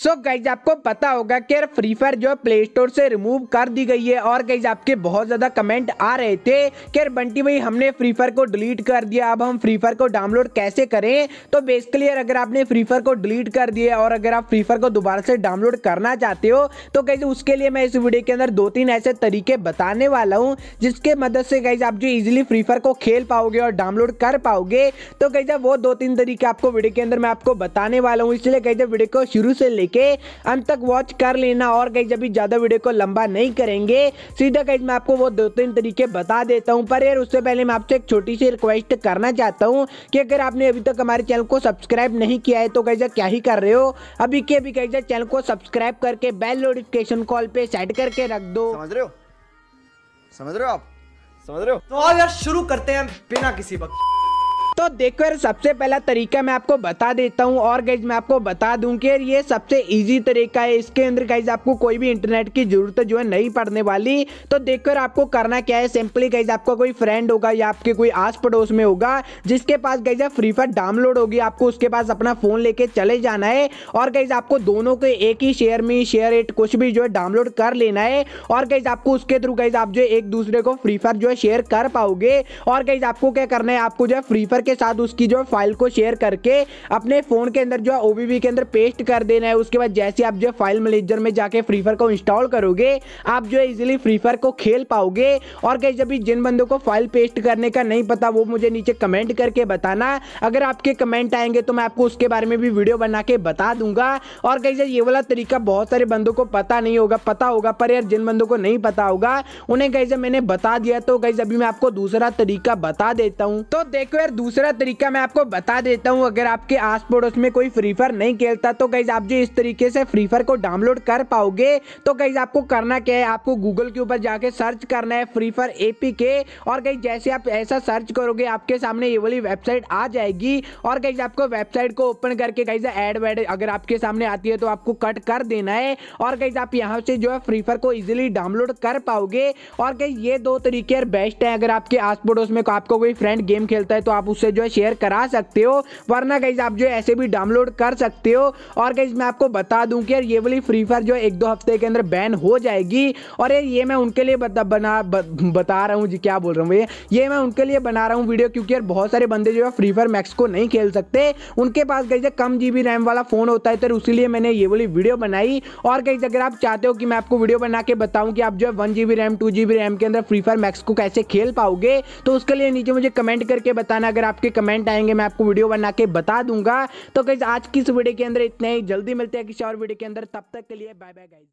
सो so guys आपको पता होगा कि फ्री फायर जो प्ले स्टोर से रिमूव कर दी गई है और गाइज़ आपके बहुत ज़्यादा कमेंट आ रहे थे कि बंटी भाई, हमने फ्री फायर को डिलीट कर दिया, अब हम फ्री फायर को डाउनलोड कैसे करें? तो बेसिकली अगर आपने फ्री फायर को डिलीट कर दिया और अगर आप फ्री फायर को दोबारा से डाउनलोड करना चाहते हो तो गाइज़ उसके लिए मैं इस वीडियो के अंदर दो तीन ऐसे तरीके बताने वाला हूँ, जिसके मदद से गाइज़ आप जो इजिली फ्री फायर को खेल पाओगे और डाउनलोड कर पाओगे। तो गाइज़ वो दो तीन तरीके आपको वीडियो के अंदर मैं आपको बताने वाला हूँ, इसलिए गाइज़ वीडियो को शुरू से लेके अंत तक वॉच कर लेना। और कहीं अभी ज़्यादा वीडियो को लंबा नहीं करेंगे। सीधा कहीं मैं आपको वो दो तीन तरीके बता देता हूँ। पर यार उससे पहले मैं आपसे एक छोटी सी रिक्वेस्ट करना चाहता हूँ कि अगर आपने अभी तक हमारे चैनल को सब्सक्राइब नहीं किया है तो कैसे क्या ही कर रहे हो? अभी के अभी कैसे चैनल को सब्सक्राइब करके बेल नोटिफिकेशन कॉल पे सेट करके रख दो। समझ रहे हो? समझ रहे हो आप? समझ रहे हो? तो आओ यार शुरू करते हैं बिना किसी वक्त। तो देखो यार, सबसे पहला तरीका मैं आपको बता देता हूँ। और गाइज़ मैं आपको बता दूँ कि यार, ये सबसे इजी तरीका है। इसके अंदर गाइज़ आपको कोई भी इंटरनेट की ज़रूरत जो है नहीं पड़ने वाली। तो देखो यार, आपको करना क्या है? सिंपली गाइज़ आपका कोई फ्रेंड होगा या आपके कोई आस पड़ोस में होगा, जिसके पास गाइज़ फ्री फायर डाउनलोड होगी, आपको उसके पास अपना फ़ोन लेके चले जाना है। और गाइज़ आपको दोनों के एक ही शेयर में शेयर एट कुछ भी जो है डाउनलोड कर लेना है। और गाइज़ आपको उसके थ्रू गाइज़ आप जो एक दूसरे को फ्री फायर जो है शेयर कर पाओगे। और गाइज़ आपको क्या करना है? आपको जो है फ्री फायर के साथ उसकी जो फ़ाइल को शेयर करके अपने फ़ोन के अंदर जो है ओबीबी के अंदर पेस्ट कर देना है। उसके बाद जैसे आप जो फ़ाइल मैनेजर में जाके फ्री फायर को इंस्टॉल करोगे, आप जो है इजिली फ्री फायर को खेल पाओगे। और कहीं जब जिन बंदों को फ़ाइल पेस्ट करने का नहीं पता, वो मुझे नीचे कमेंट करके बताना। अगर आपके कमेंट आएँगे तो मैं आपको उसके बारे में भी वीडियो बना के बता दूँगा। और कहीं ये वाला तरीका बहुत सारे बंदों को पता नहीं होगा, पता होगा, पर यार जिन बंदों को नहीं पता होगा, उन्हें कहीं मैंने बता दिया। तो कहीं अभी मैं आपको दूसरा तरीका बता देता हूँ। तो देखो यार, दूसरा तरीका मैं आपको बता देता हूँ, अगर आपके आस पड़ोस में कोई फ्री फायर नहीं खेलता तो कहीं आप जो इस तरीके से फ्री फायर को डाउनलोड कर पाओगे तो कहीं आपको करना क्या है, आपको गूगल के ऊपर जाके सर्च करना है फ्री फायर एपी के और कहीं जैसे आप ऐसा सर्च करोगे, आपके सामने ये वाली वेबसाइट आ जाएगी, और कहीं आपको वेबसाइट को ओपन करके से एड वेड अगर आपके सामने आती है तो आपको कट कर देना है, और कहीं आप यहाँ से जो है फ्री फायर को इजिली डाउनलोड कर पाओगे, और कहीं ये दो तरीके बेस्ट है, अगर आपके आस पड़ोस में आपको कोई फ्रेंड गेम खेलता है तो आप उससे जो है शेयर करा सकते हो। वरना गाइज़ आप जो ऐसे भी डाउनलोड कर सकते हो। और गाइज़ मैं आपको बता दूँ कि यार ये वाली फ्री फायर जो एक दो हफ़्ते के अंदर बैन हो जाएगी। और यार ये मैं उनके लिए बता बना ब, बता रहा हूँ जी क्या बोल रहा हूँ भैया? ये मैं उनके लिए बना रहा हूँ वीडियो क्योंकि यार बहुत सारे बंदे जो है फ्री फायर मैक्स को नहीं खेल सकते। उनके पास गई कम जीबी रैम वाला फ़ोन होता है तो उसीलिए मैंने ये वाली वीडियो बनाई। और कहीं अगर आप चाहते हो कि मैं आपको वीडियो बना के बताऊँ कि आप जो है one GB RAM two GB RAM के अंदर फ्री फायर मैक्स को कैसे खेल पाओगे तो उसके लिए नीचे मुझे कमेंट करके बताना। अगर आपके कमेंट आएँगे, मैं आपको वीडियो बना के बता दूँगा। तो कैसे आज की इस वीडियो के अंदर इतने ही। जल्दी मिलते हैं किसी और वीडियो के अंदर। तब तक के लिए बाय बाय गाइज़